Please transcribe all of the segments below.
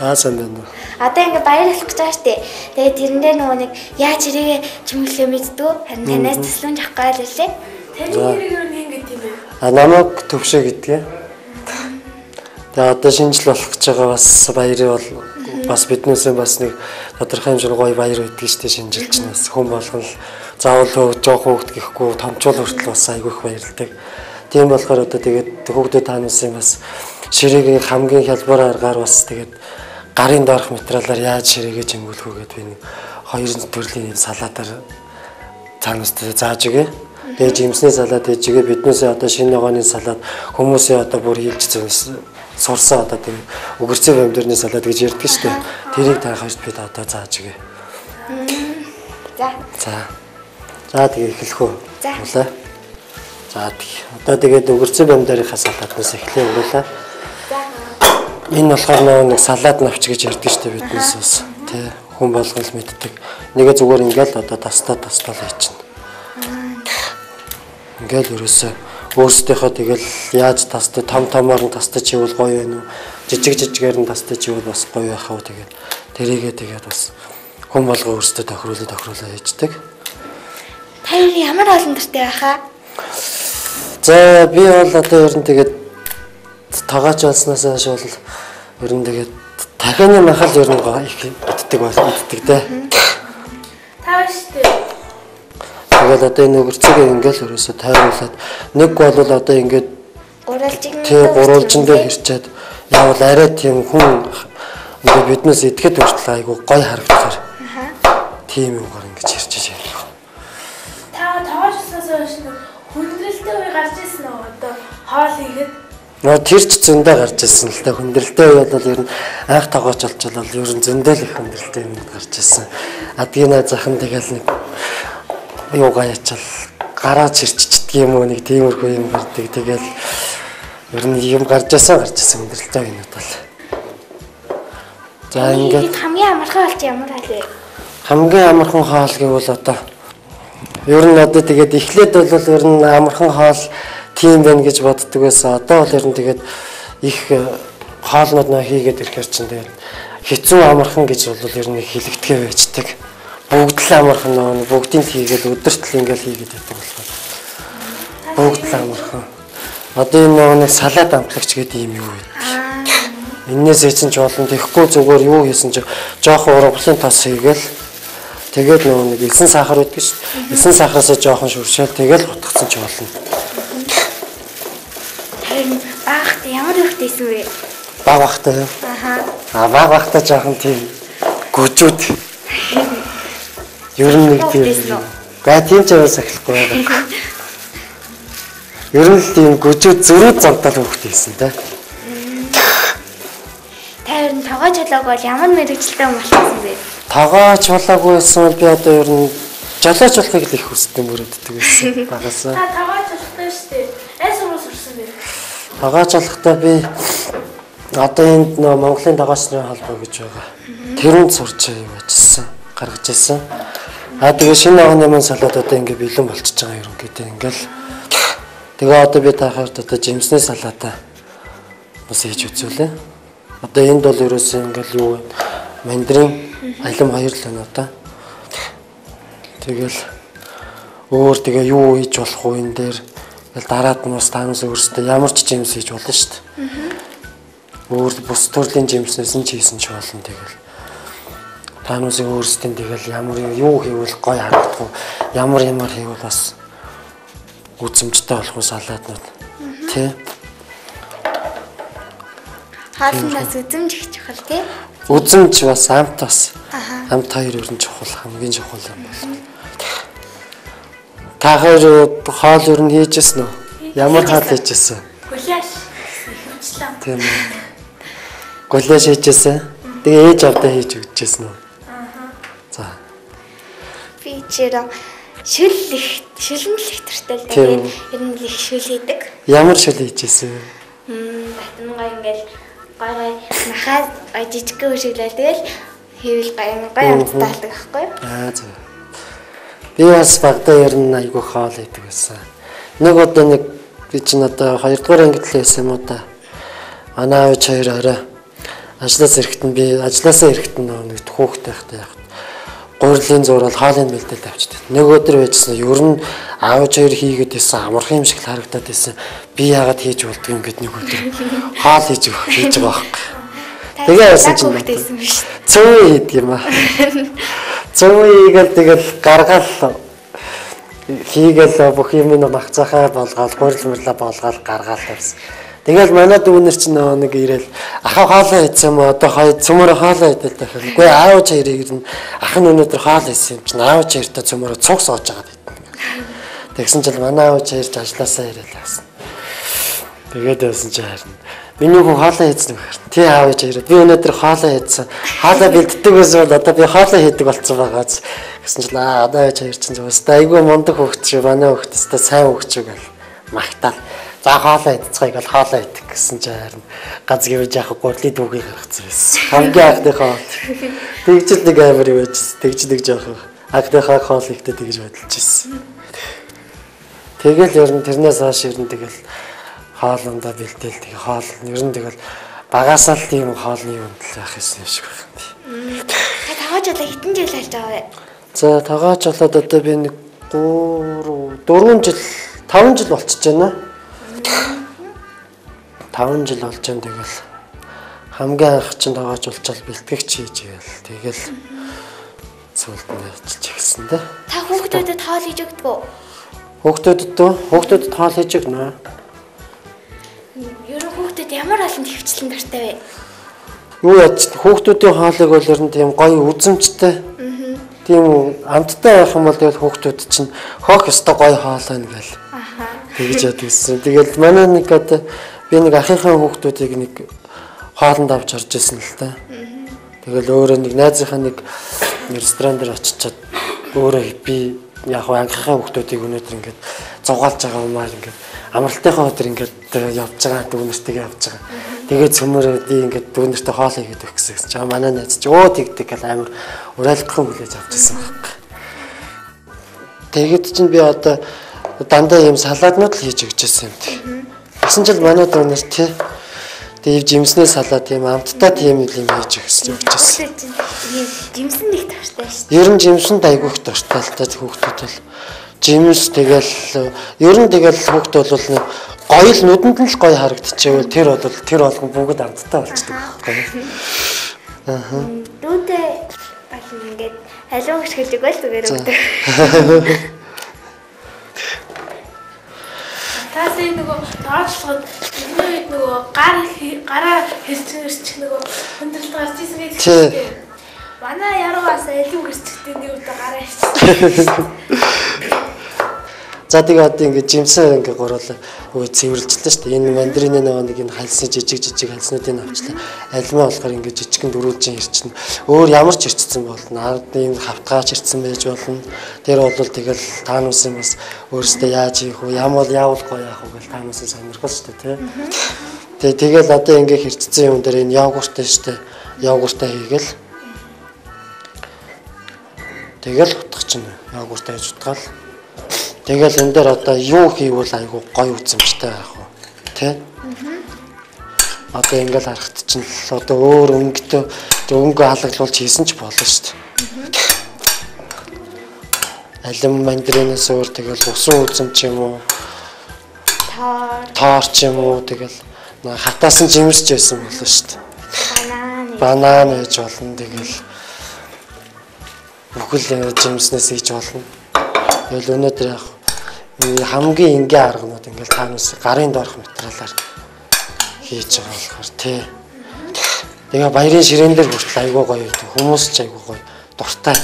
Аа сайн байна уу. Одоо ингээ баяр болох гэж байгаа штэ. Тэгээд тэрэндээ нөгөө нэг яаж ирээгээ чимэглээ мэддгүү. Харин танаас төслөн авах гал лээ. Таны нэрийг юу нэг гэдэг юм бэ? А намайг төвшөө гэдгээ. Тэгээ одоо шинжил болох гэж байгаа бас баярын бол бас биднээсээ бас нэг тодорхой хэмжээний гоё баяр өгдөг штэ шинжилж нас хүн болгон л заавал жоох хүүхд гэхгүй томчуул хүртэл бас айгүйх баярлдаг. Тийм болохоор одоо тэгээд хүүхдүүд таанаас бас ширээгийн хамгийн хялбар аргаар бас тэгээд гарын доорх материалаар яаж ширээгээ жимгүүлэх вэ гэдэг би нэг хоёр төрлийн юм салаатаар цаанаас зааж өгье. Тэгээд жимсний салаад ээжигээ биднээсээ одоо шинэ ногооны салаад хүмүүсээ одоо бүр хийлж зөвс сурсан одоо тийм өгөрцөө бамдэрний салаад гэж ярьдаг шүү дээ. Тэрийг та хоёрт бид одоо зааж өгье. За. За. За тэгээ эхлэх үү? За. За тэгээ. Одоо тэгээд өгөрцөө бамдэрийнхаа салаатнаас эхлэе уруулаа. Энэ болохоор нэг салаад навч гэж ярьдаг шүү дээ биднээс бас. Тэ хүн болгон л мэддэг. Нэгэ зүгээр ингээл одоо тастаа тастаа хийчихнэ. Ингээл ерөөсөө өөрсдийнхөө тэгэл яаж тастай том томоор нь тастаж ивэл гоё вэ нү жижиг жижигээр нь тастаж ивэл бас гоё байх уу тэгээд тэрийгээ тэгээд бас хүн болго өөрсдөө тохируулаад тохируулаад хийждэг. Та юу ямар олон төртэй байхаа? За би бол одоо ер нь тэгээд тагаач болсноос хойш бол ер нь тэгээд дахианы махал ер нь гоё их иддэг бол иддэг те. Таа штэ. Тэгэл одоо энэ өгөрцөгийг ингээл ерөөсө тайруулаад нэг бол одоо ингээд Гуралжиг тий гурвалжиндээ хэрчээд явал арай тийм хүн ингээд биднээс идэхэд хүртэл айгу гой харагдахаар тийм юмгаар ингэж хэрчэж явах. Та тоож уснаас хойш хүндрэлтэй үе гарч ирсэн үү одоо хоол хийгээд Нөө тэр ч зөндөө гарч ирсэн л та хүндрэлтэй бол ер нь айх тогооч болж бол ер нь зөндөө л их хүндрэлтэй юм гарч ирсэн. Адгина захан тэгэл нэг юугаа ячаал гараач ирччихдэг юм уу нэг тиймэрхүү юм гардаг. Тэгэл ер нь юм гарч ясаа гарч ирсэн хүндрэлтэй юмуд бол. За ингээд хамгийн амархан болж ямар хал вэ? хамгийн амархан хоол гэвэл одоо ер нь одоо тэгээд эхлээд бол ер нь амархан хоол тийм байна гэж боддог байсан. Одоо бол ер нь тэгээд их э, хоолнууд нөө хийгээд ирэхээр чинь тэгээд хэцүү амархан гэж бол ер нь хэлэгдэхээ байждаг. Бүгд л амархан нөө бүгдийг хийгээд өдөртөл ингээл хийгээд байдаг болохоор бүгд л амархан. Одоо энэ нэг салаад амтлагч гэдэг юм юу вэ? Эннээс эцэн ч болон тэгэхгүй зүгээр юу хийсэн чи жоохон урагшлын тос хийгээл тэгээд нөгөө нэг элсэн сахар үүдгэж ш. Элсэн сахараас жоохон шүршээл тэгэл утгацсан ч болно. Тэр ямар хөвтэйсэн вэ? Баг бахтай юу? Аха. А баг бахтай жоохон тийм гүжүүд. Ер нь нэг тийм. Га тийм ч яваас эхлэхгүй байгаа. Ер нь л тийм гүжүүд зөрүүд зогдол хөвгтэйсэн те. Та ер нь тоогооч болоог бол ямар мэрэгчлээ болчихсон бэ? Тагаач болоогүй байсан бол би одоо ер нь жолооч болохыг л их хүсдэг мөрөддөг байсан. Багасаа. Тагаач болохдоо би одоо энд нөө Монголын дагаачны холбоо гэж байгаа. Тэрэнд сурч юу ажилласан, гаргаж ирсэн. Аа тэгээ шинэ огны мөн салаад одоо ингээ бэлэн болчихж байгаа юм гэдэг ингээл. Тэгээ одоо би таахаар одоо жимсний салаатаа бас хийж үзүүлээ. Одоо энд бол ерөөсөө ингээл юу вэ? Мандрин алим хоёр л байна одоо. Тэгэл өөр тэгээ юу хийж болох вэ энэ дээр Тэгэл дараад нь бас таамаас өөрсдөө ямар ч жимс хийж болно шүү дээ. Өөр бус төрлийн жимснээс нь ч хийсэн ч болно тэгэл. Таамаасыг өөрсдөө тэгэл ямар юу хийвэл гой харагдах уу? Ямар ямар хийвэл бас үзэмжтэй болох уу салаатнууд. Тэ? Хаалнаас үзэмж их чухал тий. Үзэмж бас амт бас. Амт хоёр ер нь чухал хамгийн чухал юм байна. Та хоёр хоол ер нь хийжсэн үү? Ямар хоол хийжсэн? Гуляш. Ихвчлээ. Тийм үү. Гуляш хийжсэн. Тэгээ ээж авдаа хийж өгчээсэн үү? За. Би чирээ шүл их шүлэн л их төртэй л. Тэгээд ер нь л их шүл хийдэг. Ямар шил хийжсэн? Мм батнгаа ингээл гой гой нахаа жижиг хөшөглөө тэгэл хийвэл гой гой амттай болдог аахгүй юу? Аа зөв. Би бас багтаа ер нь айгүй хоол идэг байсан. Нэг удаа нэг би чинь одоо 2 дугаар ангид л байсан юм уу та. Манай аав хоёр орой ажлаас ирэхэд нь би ажлаасаа ирэхэд нь нэг хүүхдтэй байхдаа яг гурилын зурвал хоолын бэлдэл авчдаг. Нэг өдөр байжсэн ер нь аав хоёр хийгээд байсан амархан юм шиг харагдаад байсан. Би яагаад хийж болдго юм гэд нэг өдөр хоол хийж өгөх хийж байгаа байхгүй. Тэгээ яасан чинь хүүхдээсэн биш. цөв хийдэг юм аа. Цөв хийгээл тэгэл гаргаал хийгээл бүх юм нь магцаахаа болгоод гурил мөрлө болгоод гаргаал тавьсан. Тэгэл манай дүүнер чинь нөгөө нэг ирээл ахаа хоолоо хийсэн юм одоо хой цөмөр хоолоо хийдэл тахив. Үгүй аав чаярыг ирнэ. Ах нь өнөөдөр хоол хийсэн юм чинь аав чаяртай цөмөр цуг сууж байгаа гэдэг. Тэгсэн чинь манай аав чаярч ажилласаа ирээл яасан. Тэгээд байсан чи харин Миний хүн хоолоо юм байна. Тий аав ээж ирээд би өнөөдөр хоолоо хийсэн. Хоолоо бэлддэг байсан бол одоо би хоолоо хийдэг болсон байгааз гэсэн чинь аа одоо ээж ирсэн зүгээс айгүй мундаг хөвгт шүү. Манай хөвгт өстой сайн хөвгт шүү гэл магтаал. За хоолоо идцгаая гэл хоолоо идэх гэсэн чинь харин ганц гэвэж яах гурлын дүүгийг гаргацсан байсан. Хамгийн анхныхаа хоол. Тэгжил нэг амир юу байж тэгж нэг жоох анхныхаа хоол ихтэй тэгж бодолж ирсэн. Тэгэл ер нь тэрнээс хойш ер нь тэгэл хоолндоо бэлдээл тэгээ хоол нь ер нь тэгэл багасаа л тийм хоолны юм л яах юм шиг байна. Та таваач удаа хитэн жил харж байгаа вэ? За тагаач болоод одоо би нэг 3 4 жил 5 жил болчихж байна. 5 жил болж байна тэгэл хамгийн анх чинь тагаач болчаал бэлтгэгч хийж игээл тэгэл зүйлд нь ажиллаж ирсэн дээ. Та хүүхдүүдэд хоол хийж өгдөг үү? Хүүхдүүдэд дөө хүүхдүүдэд хоол хийж өгнө. Ямар олон хөвчлэн дуртай вэ? Юу яаж хүүхдүүдийн хоолыг бол ер нь тийм гоё үзэмжтэй. Тийм амттай байх юм бол тэгэл хүүхдүүд чинь хоох ёстой гоё хоол байна гэл. Аха. Тэгж ядсан. Тэгэл манай нэг одоо би нэг ахынхаа хүүхдүүдийг нэг хоолнд авч орж ирсэн л та. Тэгэл өөрөө нэг найзынхаа нэг ресторан дээр очичаад өөрөө би яг хаа ангийнхаа хүүхдүүдийг өнөөдөр ингээд зугаалж байгаа юм аа ингээд амралтынхаа өдөр ингээд явж байгаа дүүнэртэйгээ явж байгаа. Тэгээд цөмөрөө би ингээд дүүнэртэй хоол хийгээд өгөх гэсэн чинь манай найз чи өө тэгдэг гэл амар урайлгахын хүлээж авч ирсэн байхгүй. Тэгээд чинь би одоо дандаа ийм салааднууд л хийж өгч байсан юм тий. Тэгсэн чинь манай дүүнэр тий Тэгээд жимснээ салаад тийм амттай тийм юм хийж өгсөн өгч байсан. Жимсэн нэг тавтай шүү. Ер нь жимсэнд айгүйх дуртай л та хүүхдүүд бол жимс тэгэл ер нь тэгэл хүүхд бол нэг гоё л нүдэнд нь л гоё харагдчихвэл тэр бол тэр болгон бүгд амттай болчдөг байхгүй. Аа. Дүүтэй бол ингээд халуун гიშгэлж өгөөл зүгээр өгдөг. Таасаа нөгөө тооцлоход энэ үед нөгөө гар гараа хэлцгэрч нөгөө хүндрэлт гарч ирсэн гэж хэлсэн. Манай яруугаас илүү гэрчтэй нэг удаа гараа ирсэн. За тэгээ одоо ингээд жимсээ ингээд гуруулаа үгүй цэвэрлжлээ шүү дээ. Энэ мандрины нөгөө нэг энэ хальсны жижиг жижиг хальснуудыг авчлаа. Альмаа болохоор ингээд жижигэн дөрүүлжин ирчихнэ. Өөр ямар ч ирчихсэн болно. Ард ийм хавтгаач ирсэн байж болно. Тэр бол тэгэл таануусын бас өөрөөсөө яаж хийх вэ? Ямар яавал гоё яах вэ гэж таануусын сонирхол шүү дээ, тий. Тэгээ тэгэл одоо ингээд хэрчсэн юм дээр энэ йогурттай шүү дээ. Йогуртаа хийгээл Тэгэл утгах чинь йогурт ээж утгаал. Тэгэл энэ дээр одоо юу хийвэл айгу гоё үзэмжтэй байх вэ? Тэ? Одоо ингээл харахад чинь одоо өөр өнгөтэй өнгө халаглуулж хийсэн ч болно шүү дээ. Алим мандринаас өөр тэгэл усан үзэм ч юм уу, Тоор, тоор ч юм уу тэгэл хатаасан жимсч байсан болно шүү дээ. банан. Банан ээж болно тэгэл бүхэл жимснээс хийж болно. Тэгэл өнөөдөр яг хамгийн энгийн арганууд ингээл таанаас гарын доорх материалаар хийж байгаа болохоор тий. Тэгээ баярын ширээн дээр хүртэл айгуу гоё байдаг. Хүмүүс ч айгуу гоё дуртай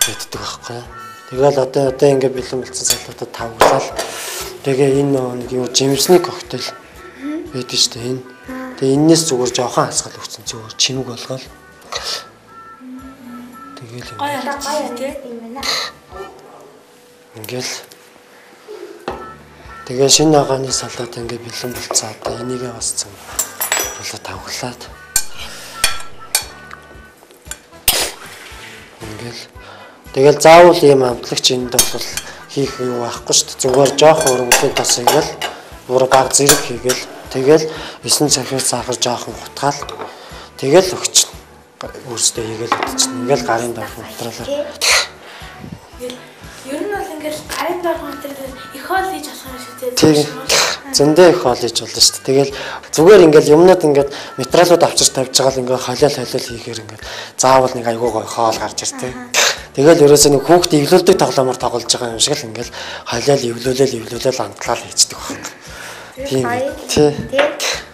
байдаг байхгүй. Тэгэл одоо одоо ингээд бэлэн болсон салаатад тавглал. Тэгээ энэ нэг юу жимсний коктейл байдаг шүү дээ энэ. Тэгээ энээс зүгээр жоохон хасгал өгсөн зүгээр чимэг болгоол. Тэгээл юм. Гоё гоё юм байна. Ингээл Тэгээ шинэ агааны салаад ингээ бэлэн болцоо одоо энийгээ бас цам болоо тавглаад ингээл тэгэл заавал ийм амтлагч энд бол хийх юу байхгүй шүү дээ зүгээр жоох өрөнгөтэй тас ингээл бүр баг зэрэг хийгээл Тэгэл 9 цагаас цаахар жоохон гутгаал. Тэгэл өгч. Өөрөөсөө хийгээл өгч. Ингээл гарын давхын утралаар. Ингээл гарын доргон дээр их хоол хийж болох юм Тэг. тийм. Зөндөө их хоол хийж болно шүү дээ. Тэгэл зүгээр ингээл юмнууд ингээд материалууд авчирч тавьж байгаа л ингээд холиол холиол хийхээр ингээд заавал нэг айгуу гой хоол гарч иртээ. Тэгэл ерөөсөө нэг хүүхд эвлүүлдэг тоглоомор тоглож байгаа юм шиг л ингээл холиол эвлүүлээл эвлүүлээл амтлал хийцдэг баг. Тийм. Гоё. Тий. Тий.